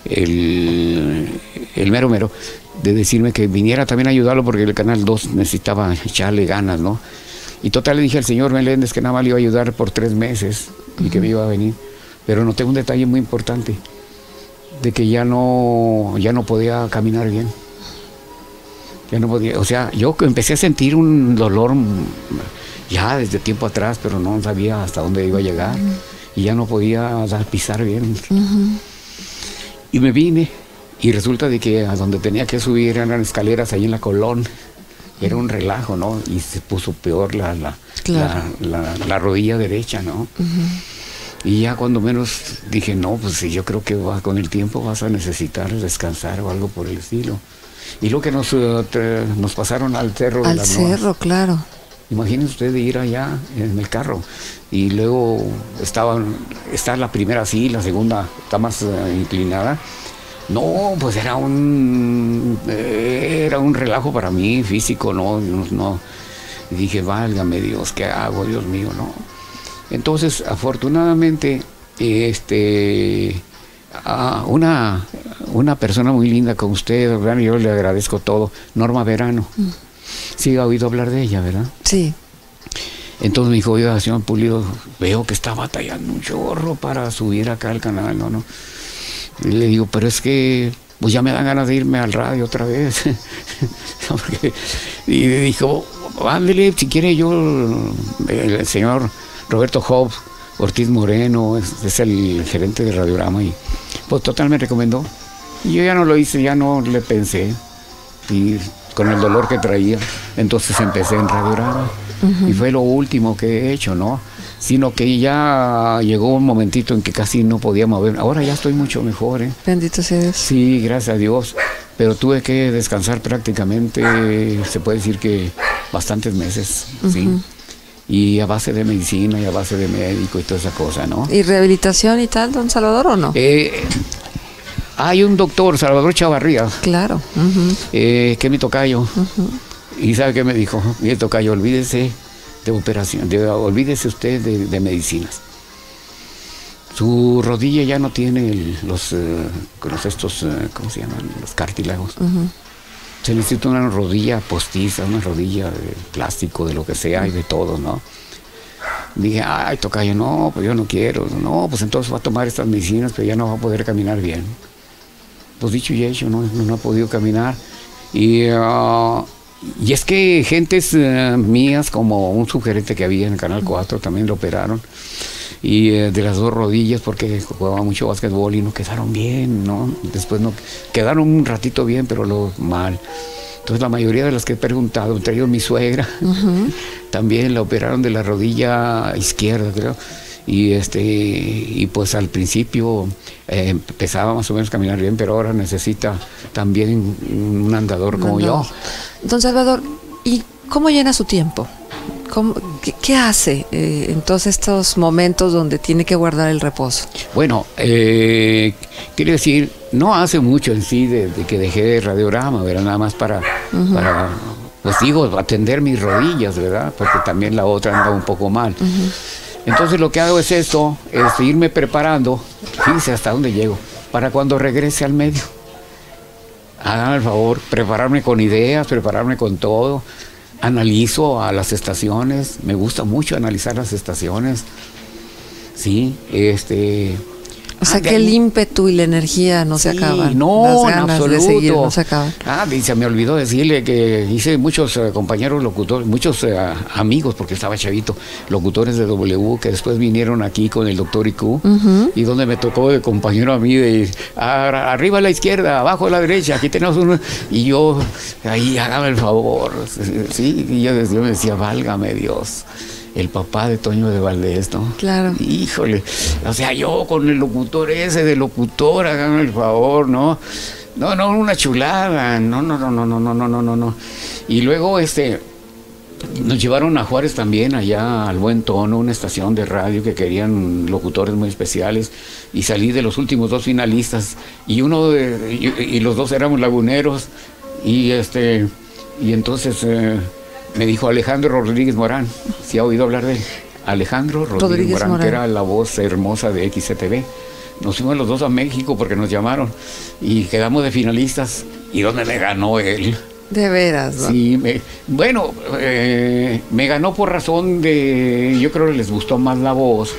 el, mero mero de decirme que viniera también a ayudarlo porque el canal 2 necesitaba echarle ganas, ¿no? Y total le dije al señor Meléndez que nada más le iba a ayudar por tres meses y que me iba a venir. Pero noté un detalle muy importante, de que ya no, ya no podía caminar bien no podía, o sea, yo empecé a sentir un dolor ya desde tiempo atrás, pero no sabía hasta dónde iba a llegar y ya no podía pisar bien. Y me vine y resulta de que a donde tenía que subir eran escaleras ahí en la Colón. Era un relajo, ¿no? Y se puso peor la, la, la, rodilla derecha, ¿no? Y ya cuando menos dije, no, pues yo creo que con el tiempo vas a necesitar descansar o algo por el estilo. Y lo que nos, eh, nos pasaron al cerro. Al cerro, claro. Imagínense usted ir allá en el carro y luego estaban, está la primera sí, la segunda está más eh, inclinada. No, pues era un eh, era un relajo para mí físico, no, no, Y dije, válgame Dios, ¿qué hago, Dios mío, no? Entonces, afortunadamente, este una, una persona muy linda con usted, yo le agradezco todo, Norma Verano. Mm. Sí, ha oído hablar de ella, ¿verdad? Sí. Entonces me dijo, oiga, señor Pulido, veo que está batallando un chorro para subir acá al canal, ¿no? no. Y le digo, pero es que pues ya me dan ganas de irme al radio otra vez. *laughs* y me dijo, ándele, si quiere yo, el señor Roberto Hobbs, Ortiz Moreno, es, el gerente de Radiograma y pues total me recomendó. Y yo ya no lo hice, ya no le pensé. Y con el dolor que traía, entonces empecé en Radiograma. Y fue lo último que he hecho, ¿no? Sino que ya llegó un momentito en que casi no podía mover. Ahora ya estoy mucho mejor, ¿eh? Bendito sea Dios. Sí, gracias a Dios. Pero tuve que descansar prácticamente, se puede decir que bastantes meses, ¿sí? y a base de medicina y a base de médico y toda esa cosa, ¿no? ¿Y rehabilitación y tal, don Salvador, o no? Eh, hay un doctor, Salvador Chavarría, claro. eh, que es mi tocayo, ujú. y ¿sabe qué me dijo? Mi tocayo, olvídese de operación, de- olvídese usted de, de medicinas. Su rodilla ya no tiene el- los, eh, los estos, eh, ¿cómo se llaman? Los cartílagos. Se necesita una rodilla postiza, una rodilla de plástico, de lo que sea y de todo, ¿no? Dije, ay, tocayo, no, pues yo no quiero. No, pues entonces va a tomar estas medicinas, pero ya no va a poder caminar bien. Pues dicho y hecho, no, no ha podido caminar. Y, ah, y es que gentes eh, mías, como un sugerente que había en el Canal 4, también lo operaron. Y eh, de las dos rodillas, porque jugaba mucho básquetbol y no quedaron bien, ¿no? Después no quedaron un ratito bien, pero lo mal. Entonces la mayoría de las que he preguntado, entre ellos mi suegra, *laughs* también la operaron de la rodilla izquierda, creo. Y este y pues al principio eh, empezaba más o menos a caminar bien, pero ahora necesita también un andador como yo. Don Salvador, ¿y cómo llena su tiempo? ¿Cómo- qué, qué hace eh, en todos estos momentos donde tiene que guardar el reposo? Bueno, eh, quiere decir, no hace mucho en sí de, de que dejé radiograma, ¿verdad? Nada más para, para, pues digo, atender mis rodillas, ¿verdad? Porque también la otra anda un poco mal. Entonces lo que hago es esto, es irme preparando, fíjese hasta dónde llego, para cuando regrese al medio. Hagan el favor, prepararme con ideas, prepararme con todo. Analizo a las estaciones, me gusta mucho analizar las estaciones. Sí, este. O sea, ah, que el ímpetu y la energía no se acaban. No, Las en absoluto. de seguir no se acaban. Ah, y se me olvidó decirle que hice muchos eh, compañeros locutores, muchos eh, amigos, porque estaba chavito, locutores de W, que después vinieron aquí con el doctor IQ, y donde me tocó de compañero a mí de "Ar- arriba a la izquierda, abajo a la derecha, aquí tenemos uno, y yo, ahí, hágame el favor, sí, y yo, yo me decía, válgame Dios. El papá de Toño de Valdés, ¿no? Claro. Híjole, o sea, yo con el locutor ese de locutor, háganme el favor, ¿no? No, no, una chulada, no, no, no, no, no, no, no, no, no. Y luego, este, nos llevaron a Juárez también, allá al Buen Tono, una estación de radio que querían locutores muy especiales, y salí de los últimos dos finalistas, y uno de, y, y los dos éramos laguneros, y este, y entonces eh, me dijo Alejandro Rodríguez Morán, si ha oído hablar de él, Alejandro Rodríguez, Rodríguez Morán, Morán. que era la voz hermosa de XCTV. Nos fuimos los dos a México porque nos llamaron y quedamos de finalistas. ¿Y dónde me ganó él? De veras, ¿no? Sí, me- bueno, eh, me ganó por razón de, yo creo que les gustó más la voz,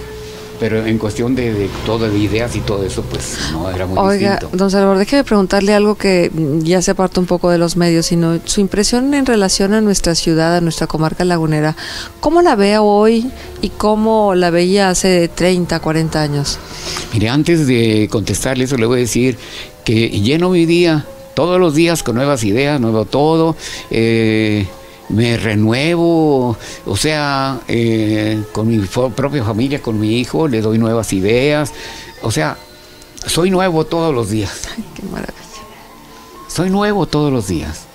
pero en cuestión de, de todo, de ideas y todo eso, pues no era muy Oiga, distinto. don Salvador, déjeme preguntarle algo que ya se aparta un poco de los medios, sino su impresión en relación a nuestra ciudad, a nuestra comarca lagunera. ¿Cómo la ve hoy y cómo la veía hace 30, 40 años? Mire, antes de contestarle eso, le voy a decir que lleno mi día, todos los días con nuevas ideas, nuevo todo. eh, me renuevo, o sea, eh, con mi propia familia, con mi hijo, le doy nuevas ideas. O sea, soy nuevo todos los días. Ay, qué maravilla. Soy nuevo todos los días.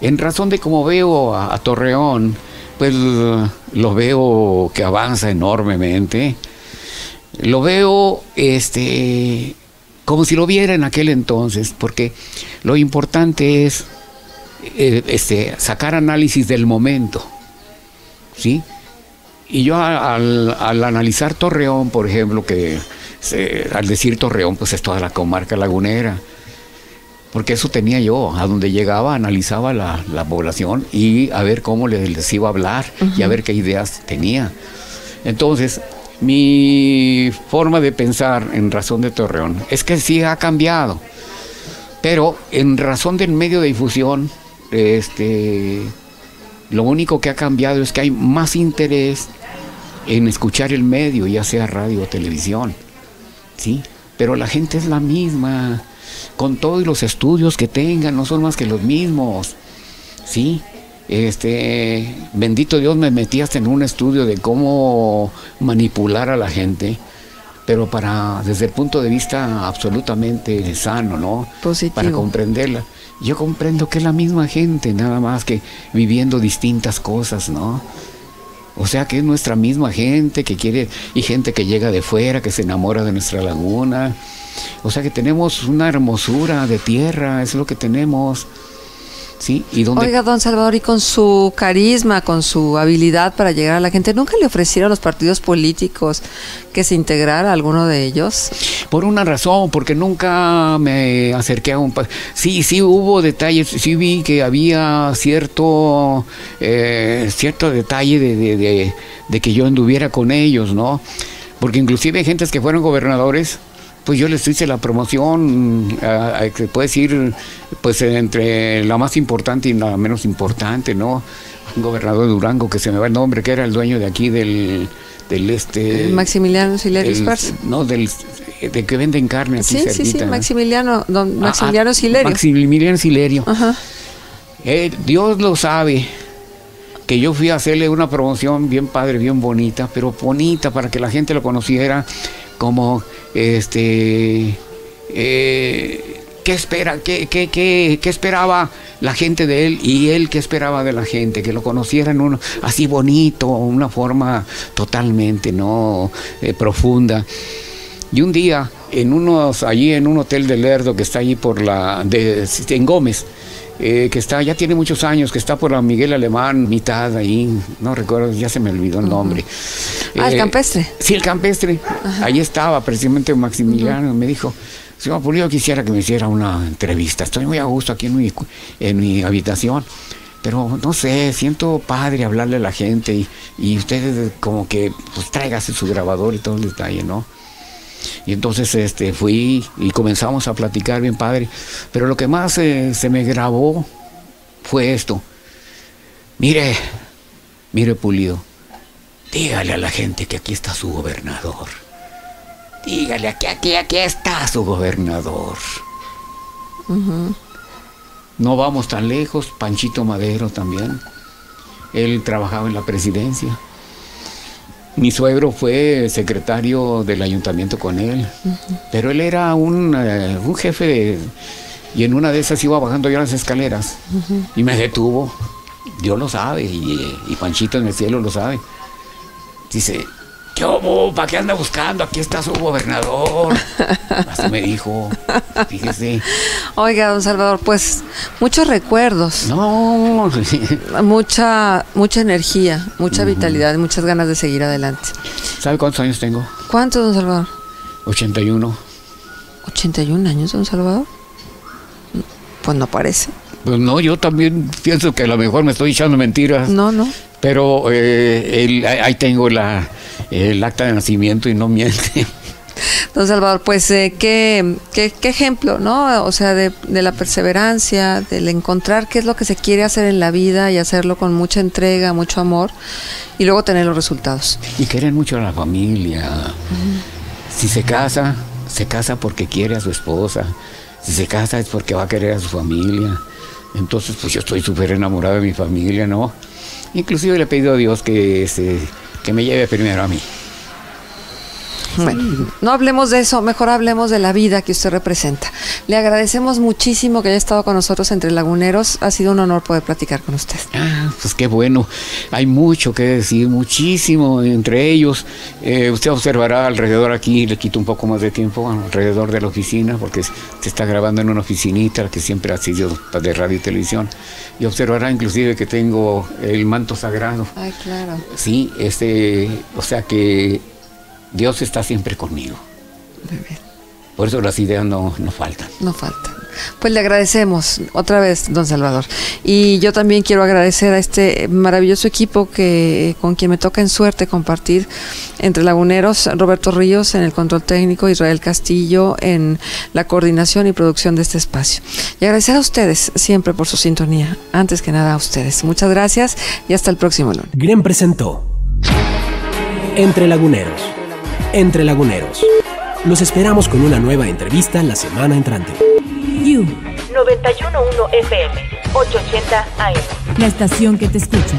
En razón de cómo veo a, a Torreón, pues lo veo que avanza enormemente. Lo veo este como si lo viera en aquel entonces, porque lo importante es eh, este, sacar análisis del momento. ¿Sí? Y yo al, al analizar Torreón, por ejemplo, que se- al decir Torreón, pues es toda la comarca lagunera porque eso tenía yo, a donde llegaba analizaba la, la población y a ver cómo les, les iba a hablar y a ver qué ideas tenía. Entonces, mi forma de pensar en razón de Torreón es que sí ha cambiado, pero en razón del medio de difusión, este, lo único que ha cambiado es que hay más interés en escuchar el medio, ya sea radio o televisión. ¿sí? Pero la gente es la misma, con todos los estudios que tengan, no son más que los mismos, ¿sí? Este, bendito Dios, me metí hasta en un estudio de cómo manipular a la gente, pero para, desde el punto de vista absolutamente sano, ¿no? Positivo. Para comprenderla. Yo comprendo que es la misma gente, nada más que viviendo distintas cosas, ¿no? O sea que es nuestra misma gente que quiere, y gente que llega de fuera, que se enamora de nuestra laguna. O sea que tenemos una hermosura de tierra, es lo que tenemos. ¿Sí? ¿Y dónde? Oiga, don Salvador, y con su carisma, con su habilidad para llegar a la gente, ¿nunca le ofrecieron a los partidos políticos que se integrara a alguno de ellos? Por una razón, porque nunca me acerqué a un... Sí, sí hubo detalles, sí vi que había cierto, eh, cierto detalle de, de, de que yo anduviera con ellos, ¿no? Porque inclusive hay gentes que fueron gobernadores pues yo les hice la promoción, se puede decir, pues entre la más importante y la menos importante, ¿no? Un gobernador de Durango, que se me va el nombre, que era el dueño de aquí del, del este... Maximiliano Silerio No, del, de que venden carne aquí Sí, sí, sí, Maximiliano, don ah, Maximiliano ah, Silerio. Maximiliano Silerio. Ajá. Eh, Dios lo sabe que yo fui a hacerle una promoción bien padre, bien bonita, pero bonita para que la gente lo conociera como este eh, qué espera, qué, qué, qué, qué, esperaba la gente de él y él qué esperaba de la gente, que lo conocieran uno así bonito, una forma totalmente no eh, profunda. Y un día en unos allí en un hotel de Lerdo que está allí por la de, en Gómez eh, que está, ya tiene muchos años, que está por la Miguel Alemán, mitad ahí, no recuerdo, ya se me olvidó el nombre. Ah, el eh, campestre. Sí, el campestre. Ahí estaba precisamente Maximiliano, me dijo, señor Pulido, quisiera que me hiciera una entrevista. Estoy muy a gusto aquí en mi, en mi habitación. Pero no sé, siento padre hablarle a la gente y, y ustedes como que pues tráigase su grabador y todo el detalle, ¿no? Y entonces este, fui y comenzamos a platicar bien padre. Pero lo que más eh, se me grabó fue esto. Mire, mire Pulido, dígale a la gente que aquí está su gobernador. Dígale que aquí, aquí está su gobernador. No vamos tan lejos, Panchito Madero también. Él trabajaba en la presidencia. Mi suegro fue secretario del ayuntamiento con él, pero él era un, eh, un jefe y en una de esas iba bajando yo las escaleras y me detuvo. Dios lo sabe y, y Panchito en el cielo lo sabe. Dice, ¿Para qué anda buscando? Aquí está su gobernador. Así me dijo. Fíjese. Oiga, don Salvador, pues muchos recuerdos. No. mucha, mucha energía, mucha vitalidad, muchas ganas de seguir adelante. ¿Sabe cuántos años tengo? ¿Cuántos, don Salvador? 81. ¿81 años, don Salvador? Pues no parece. Pues no, yo también pienso que a lo mejor me estoy echando mentiras. No, no. Pero eh, ahí tengo la, el acta de nacimiento y no miente. *laughs* Don Salvador, pues eh, qué, qué, ejemplo, ¿no? O sea, de, de, la perseverancia, del encontrar qué es lo que se quiere hacer en la vida y hacerlo con mucha entrega, mucho amor y luego tener los resultados. Y querer mucho a la familia. Si se casa, se casa porque quiere a su esposa. Si se casa es porque va a querer a su familia. Entonces, pues yo estoy súper enamorado de mi familia, ¿no? Inclusive le he pedido a Dios que, este, que me lleve primero a mí. Bueno, no hablemos de eso, mejor hablemos de la vida que usted representa. Le agradecemos muchísimo que haya estado con nosotros entre Laguneros. Ha sido un honor poder platicar con usted. Ah, pues qué bueno. Hay mucho que decir, muchísimo entre ellos. Eh, usted observará alrededor aquí, le quito un poco más de tiempo, alrededor de la oficina, porque se está grabando en una oficinita que siempre ha sido de radio y televisión. Y observará inclusive que tengo el manto sagrado. Ay, claro. Sí, este, o sea que Dios está siempre conmigo. Por eso las ideas no, no faltan. No faltan. Pues le agradecemos otra vez, don Salvador. Y yo también quiero agradecer a este maravilloso equipo que con quien me toca en suerte compartir entre laguneros, Roberto Ríos en el control técnico, Israel Castillo en la coordinación y producción de este espacio. Y agradecer a ustedes siempre por su sintonía. Antes que nada a ustedes. Muchas gracias y hasta el próximo lunes. Grem presentó Entre Laguneros entre Laguneros. Los esperamos con una nueva entrevista la semana entrante. You 911 FM 880 AM. La estación que te escucha.